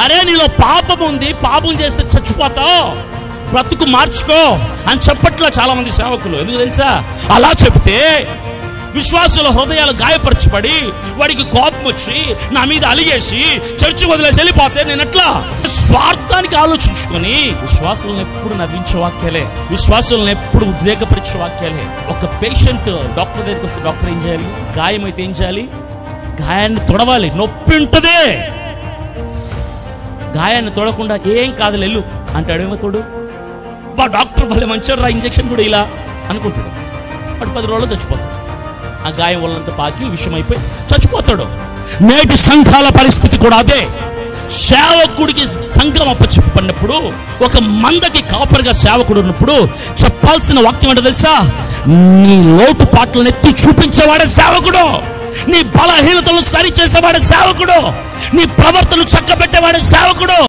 అరే నీలో పాపం ఉంది పాపం చేస్తే చచ్చిపోతావు. బ్రతుకు మార్చుకో అని చెప్పట్లా చాలామంది సేవకులు. ఎందుకు తెలుసా? అలా చెప్తే విశ్వాసుల హృదయాలు గాయపరచబడి వాడికి కోపం వచ్చి నా మీద అలిగేసి చర్చి వదిలేసి వెళ్ళిపోతే నేను ఎట్లా? స్వార్థానికి ఆలోచించుకొని విశ్వాసులను ఎప్పుడు నవ్వించే వాక్యాలే విశ్వాసులను ఎప్పుడు ఉద్వేగపరిచే వాక్యాలే. ఒక పేషెంట్ డాక్టర్ దగ్గరికి వస్తే డాక్టర్ ఏం చేయాలి? గాయం అయితే ఏం చేయాలి? గాయాన్ని తొడవాలి. నొప్పి ఉంటుందే. గాయాన్ని తొడకుండా ఏం కాదు వెళ్ళు. అంటాడేమో తోడు బా డాక్టర్ భలే మంచివాడు రా ఇంజక్షన్ కూడా ఇలా అనుకుంటాడు. వాడు పది రోజులు చచ్చిపోతాడు. ఆ గాయం వల్లంత పాకి విషమైపోయి చచ్చిపోతాడు. నేటి సంఘాల పరిస్థితి కూడా అదే. సేవకుడికి సంఘం అప్పచెప్పడినప్పుడు ఒక మందకి కాపరిగా సేవకుడు ఉన్నప్పుడు చెప్పాల్సిన వాక్యం ఏంటో తెలుసా? నీ లోటు పాటలను ఎత్తి చూపించేవాడే సేవకుడు. నీ బలహీనతలు సరిచేసేవాడు సేవకుడు. నీ ప్రవర్తన చక్కబెట్టేవాడు సేవకుడు.